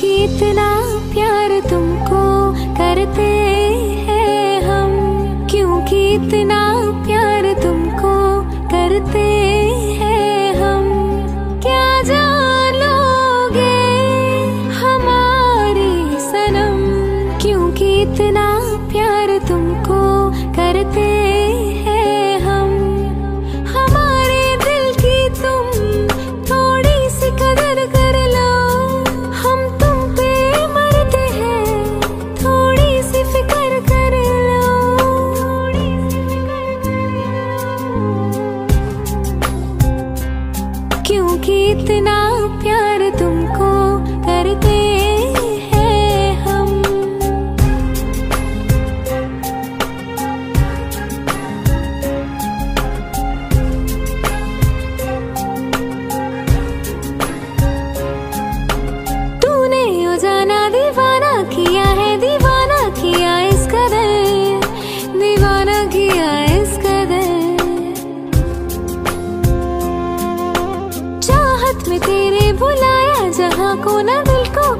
कितना प्यार तुमको करते हैं हम? क्योंकि इतना प्यार तुमको करते कितना प्यार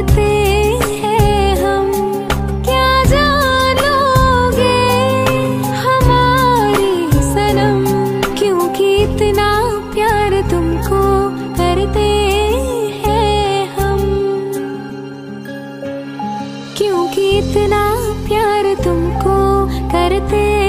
हैं हम। क्या जानोगे हमारी क्योंकि इतना प्यार तुमको करते हैं हम। क्योंकि इतना प्यार तुमको करते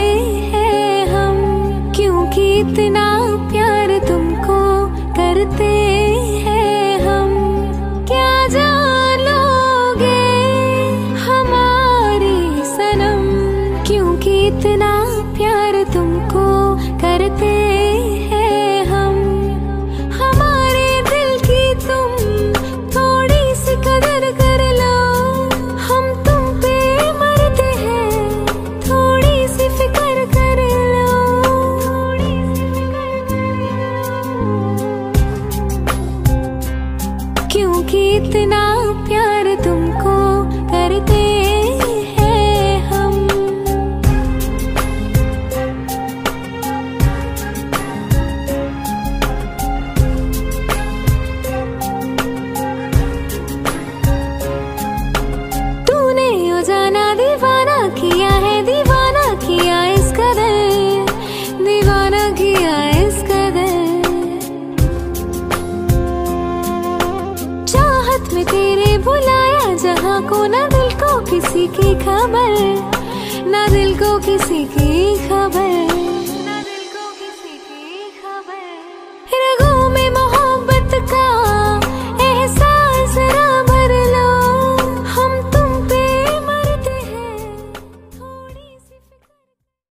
में तेरे बुलाया जहाँ को ना दिल को किसी की खबर, ना दिल को किसी की खबर।